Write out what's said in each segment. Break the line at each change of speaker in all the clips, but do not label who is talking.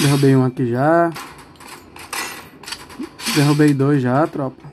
Derrubei um aqui já. Derrubei dois já, tropa.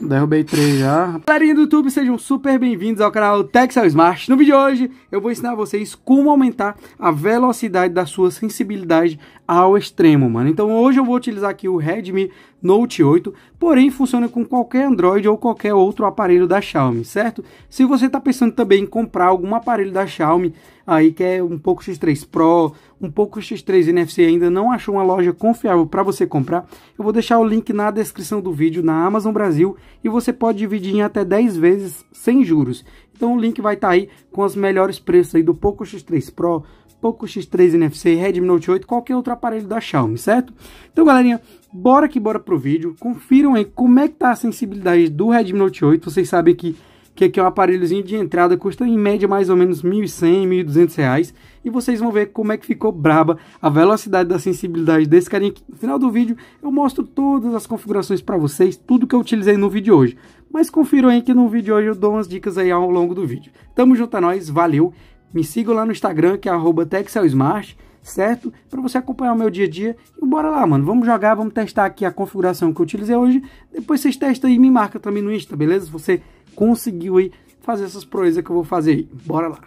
Derrubei três já. Galerinha do YouTube, sejam super bem-vindos ao canal Texel Smart. No vídeo de hoje, eu vou ensinar vocês como aumentar a velocidade da sua sensibilidade ao extremo, mano. Então hoje eu vou utilizar aqui o Redmi Note 8, porém funciona com qualquer Android ou qualquer outro aparelho da Xiaomi, certo? Se você está pensando também em comprar algum aparelho da Xiaomi, aí que é um pouco X3 Pro, um pouco X3 NFC ainda não achou uma loja confiável para você comprar, eu vou deixar o link na descrição do vídeo na Amazon Brasil e você pode dividir em até 10 vezes sem juros. Então o link vai estar tá aí com os melhores preços aí do Poco X3 Pro, Poco X3 NFC, Redmi Note 8, qualquer outro aparelho da Xiaomi, certo? Então, galerinha, bora que bora pro vídeo. Confiram aí como é que tá a sensibilidade do Redmi Note 8. Vocês sabem que, que aqui é um aparelhozinho de entrada, custa em média mais ou menos R$ 1.100, 1.200 reais. E vocês vão ver como é que ficou braba a velocidade da sensibilidade desse carinha aqui. No final do vídeo eu mostro todas as configurações para vocês, tudo que eu utilizei no vídeo de hoje. Mas confiram aí que no vídeo de hoje eu dou umas dicas aí ao longo do vídeo. Tamo junto a nós, valeu! Me sigam lá no Instagram, que é TexelSmart, certo? Para você acompanhar o meu dia a dia. E bora lá, mano. Vamos jogar, vamos testar aqui a configuração que eu utilizei hoje. Depois vocês testam e me marcam também no Insta, beleza? Se você conseguiu aí fazer essas proezas que eu vou fazer aí. Bora lá.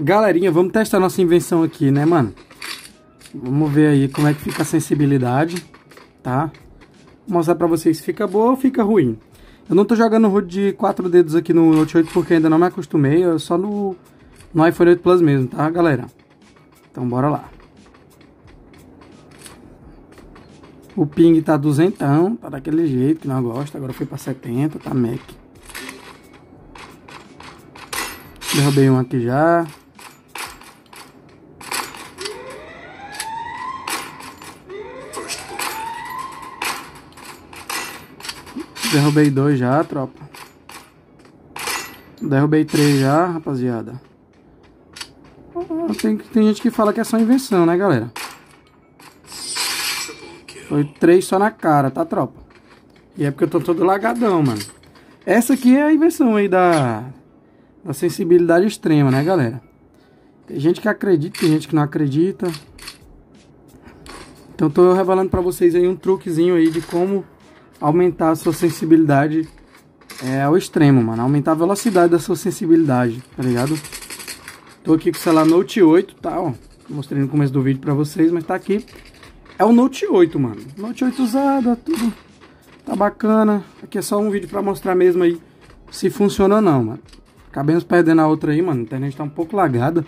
Galerinha, vamos testar nossa invenção aqui, né, mano? Vamos ver aí como é que fica a sensibilidade, tá? Vou mostrar pra vocês se fica boa ou fica ruim. Eu não tô jogando HUD de quatro dedos aqui no Note 8 porque ainda não me acostumei. Eu só no no iPhone 8 Plus mesmo, tá, galera? Então, bora lá. O ping tá duzentão, tá daquele jeito que gosta. Agora foi pra 70, tá Mac. Derrubei um aqui já. Derrubei dois já, tropa. Derrubei três já, rapaziada. Tem, tem gente que fala que é só invenção, né, galera? Foi três só na cara, tá, tropa? E é porque eu tô todo lagadão, mano. Essa aqui é a invenção aí da, da sensibilidade extrema, né, galera? Tem gente que acredita, tem gente que não acredita. Então tô revelando pra vocês aí um truquezinho aí de como aumentar a sua sensibilidade é, ao extremo, mano. Aumentar a velocidade da sua sensibilidade, tá ligado? Tô aqui com o celular Note 8, tá, ó. Mostrei no começo do vídeo pra vocês, mas tá aqui. É o Note 8, mano. Note 8 usado, tudo tá bacana. Aqui é só um vídeo pra mostrar mesmo aí se funciona ou não, mano. Acabemos perdendo a outra aí, mano. A internet tá um pouco lagada.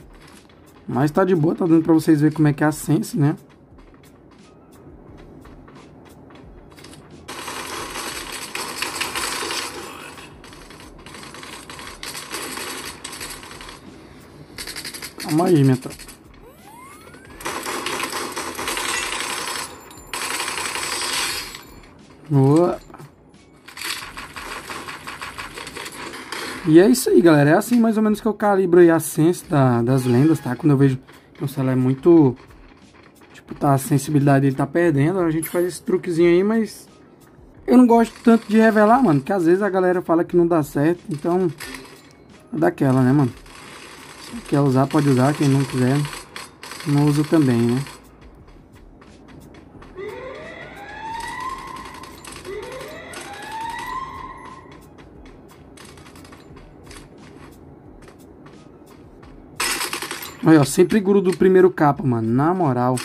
Mas tá de boa, tá dando pra vocês verem como é que é a Sense, né? Calma aí, minha. Boa. E é isso aí, galera. É assim mais ou menos que eu calibro a sense da, das lendas, tá? Quando eu vejo que o celular é muito... Tipo, tá, a sensibilidade dele tá perdendo, a gente faz esse truquezinho aí, mas... Eu não gosto tanto de revelar, mano, que às vezes a galera fala que não dá certo, então... É daquela, né, mano? Quer usar, pode usar. Quem não quiser, não usa também, né? Olha, ó, sempre grudo do primeiro capa, mano. Na moral.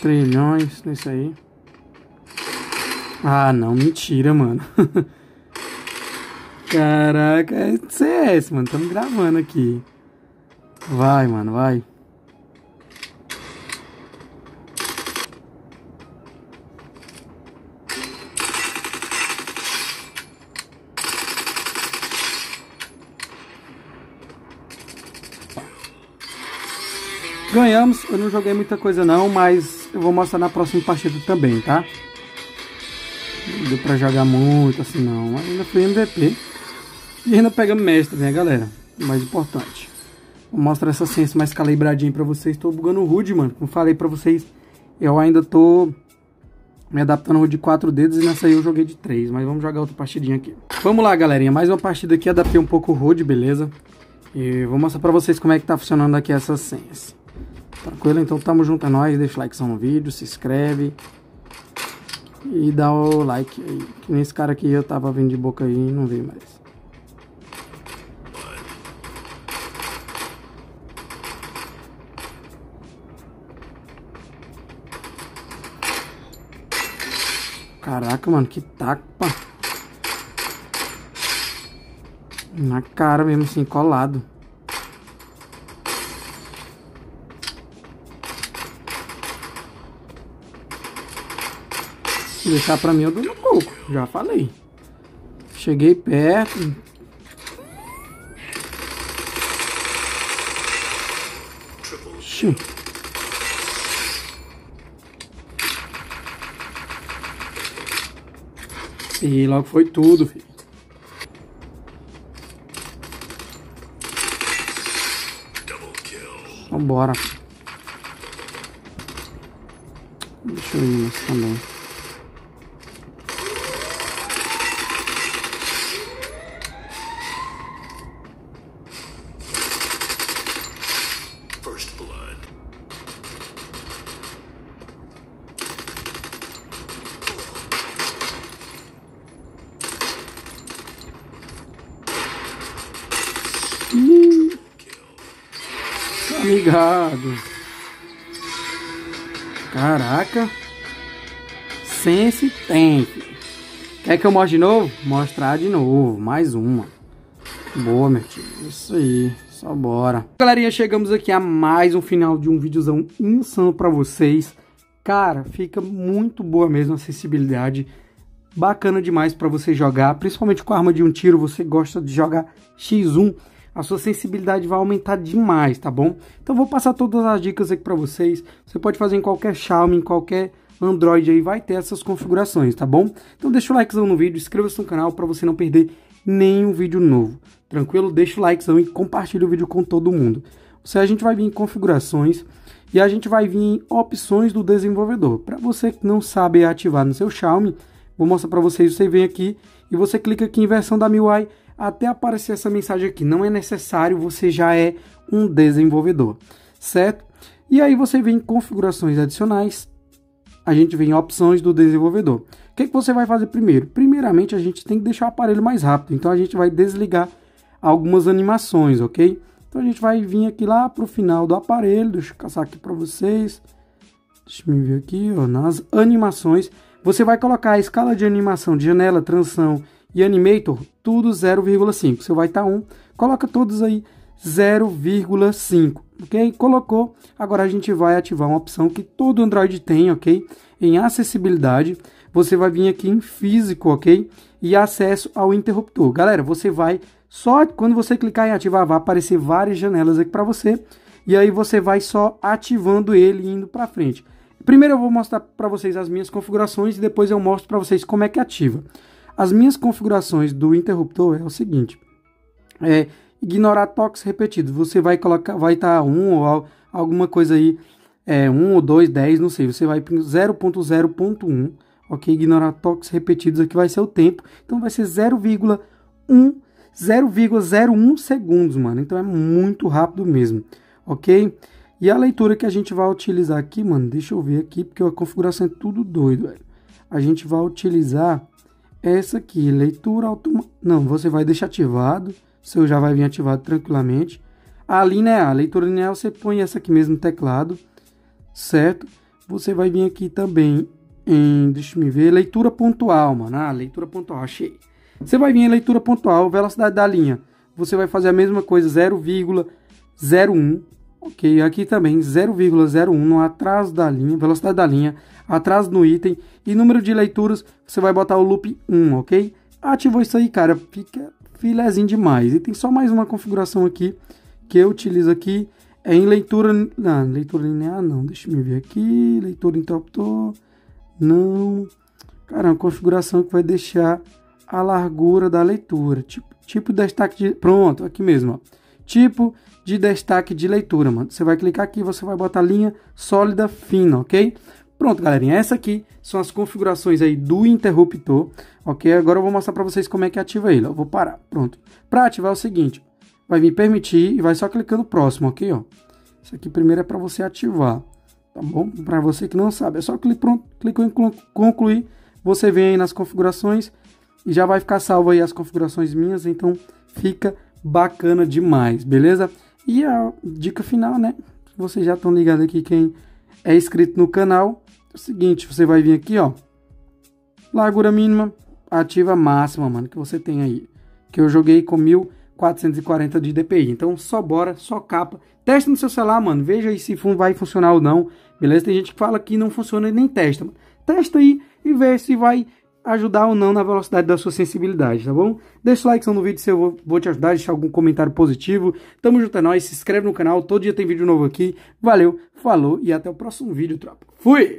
Trilhões nisso aí. Ah, não, mentira, mano. Caraca, é CS, mano. Estamos gravando aqui. Vai, mano, vai. Ganhamos, eu não joguei muita coisa não, mas eu vou mostrar na próxima partida também, tá? Não deu pra jogar muito assim não. Ainda fui MVP. E ainda pegamos mestre, né, galera? O mais importante. Vou mostrar essa ciência mais calibradinha pra vocês. Tô bugando o HUD, mano. Como falei pra vocês, eu ainda tô me adaptando de quatro dedos e nessa aí eu joguei de três. Mas vamos jogar outra partidinha aqui. Vamos lá, galerinha. Mais uma partida aqui. Adaptei um pouco o road, beleza? E vou mostrar pra vocês como é que tá funcionando aqui essas senhas. Tranquilo? Então tamo junto, é nóis. Deixa o like no vídeo, se inscreve. E dá o like aí. Que nesse cara aqui eu tava vendo de boca aí e não veio mais. Caraca, mano, que tapa. Na cara mesmo, assim, colado. Se deixar pra mim, eu dou no coco. Já falei. Cheguei perto. Xiii. E logo foi tudo, filho. Vambora. Deixa eu ir nesse também. Ligado. Caraca. Sense tem. Quer que eu mostre de novo? Mostrar de novo. Mais uma. Boa, meu tio. Isso aí. Só bora. Galerinha, chegamos aqui a mais um final de um videozão insano pra vocês. Cara, fica muito boa mesmo a acessibilidade. Bacana demais pra você jogar. Principalmente com arma de um tiro. Você gosta de jogar X1 a sua sensibilidade vai aumentar demais, tá bom? Então vou passar todas as dicas aqui para vocês. Você pode fazer em qualquer Xiaomi, em qualquer Android aí, vai ter essas configurações, tá bom? Então deixa o likezão no vídeo, inscreva-se no canal para você não perder nenhum vídeo novo. Tranquilo? Deixa o likezão e compartilha o vídeo com todo mundo. Você, a gente vai vir em configurações e a gente vai vir em opções do desenvolvedor. Para você que não sabe ativar no seu Xiaomi, vou mostrar para vocês, você vem aqui e você clica aqui em versão da MIUI até aparecer essa mensagem aqui. Não é necessário, você já é um desenvolvedor, certo? E aí você vem em configurações adicionais, a gente vem em opções do desenvolvedor. O que, que você vai fazer primeiro? Primeiramente, a gente tem que deixar o aparelho mais rápido, então a gente vai desligar algumas animações, ok? Então a gente vai vir aqui lá para o final do aparelho, deixa eu caçar aqui para vocês. Deixa eu ver aqui, ó, nas animações. Você vai colocar a escala de animação de janela, transição e Animator, tudo 0,5. Você vai estar tá 1, coloca todos aí 0,5, ok? Colocou, agora a gente vai ativar uma opção que todo Android tem, ok? Em acessibilidade, você vai vir aqui em físico, ok? E acesso ao interruptor. Galera, você vai, só quando você clicar em ativar, vai aparecer várias janelas aqui para você. E aí você vai só ativando ele indo para frente. Primeiro eu vou mostrar para vocês as minhas configurações e depois eu mostro para vocês como é que ativa. As minhas configurações do interruptor é o seguinte: é ignorar toques repetidos. Você vai colocar, vai estar tá um ou alguma coisa aí, é, 1 ou 2, 10, não sei. Você vai para 0.0.1, ok? Ignorar toques repetidos aqui vai ser o tempo. Então vai ser 0,1 0,01 segundos, mano. Então é muito rápido mesmo, ok? E a leitura que a gente vai utilizar aqui, mano, deixa eu ver aqui, porque a configuração é tudo doido, velho. A gente vai utilizar essa aqui, leitura automática. Não, você vai deixar ativado. Seu já vai vir ativado tranquilamente. A linear, a leitura linear, você põe essa aqui mesmo no teclado, certo? Você vai vir aqui também em, deixa eu ver, leitura pontual, mano. Ah, leitura pontual, achei. Você vai vir em leitura pontual, velocidade da linha. Você vai fazer a mesma coisa, 0,01 Ok, aqui também 0,01 no atraso da linha, velocidade da linha, atraso no item e número de leituras, você vai botar o loop 1, ok? Ativou isso aí, cara, fica filezinho demais. E tem só mais uma configuração aqui que eu utilizo aqui, é em leitura, não, leitura linear não, deixa eu ver aqui, leitura interruptor, não, cara, é uma configuração que vai deixar a largura da leitura, tipo, tipo destaque de, pronto, aqui mesmo, ó tipo de destaque de leitura, mano. Você vai clicar aqui, você vai botar linha sólida fina, ok? Pronto, galerinha, essa aqui são as configurações aí do interruptor, ok? Agora eu vou mostrar para vocês como é que ativa ele, ó. vou parar, pronto. Para ativar é o seguinte, vai me permitir e vai só clicando próximo, ok, ó. Isso aqui primeiro é para você ativar, tá bom? Para você que não sabe, é só clicar pronto, clicou em concluir, você vem aí nas configurações e já vai ficar salvo aí as configurações minhas, então fica bacana demais, beleza? E a dica final, né? Vocês já estão ligados aqui quem é inscrito no canal, é o seguinte, você vai vir aqui, ó, largura mínima, ativa máxima, mano, que você tem aí, que eu joguei com 1440 de DPI, então só bora, só capa, testa no seu celular, mano, veja aí se vai funcionar ou não, beleza? Tem gente que fala que não funciona e nem testa, mano. testa aí e vê se vai ajudar ou não na velocidade da sua sensibilidade, tá bom? Deixa o like no vídeo se eu vou, vou te ajudar, deixar algum comentário positivo. Tamo junto, é nóis, se inscreve no canal, todo dia tem vídeo novo aqui. Valeu, falou e até o próximo vídeo, tropa. Fui!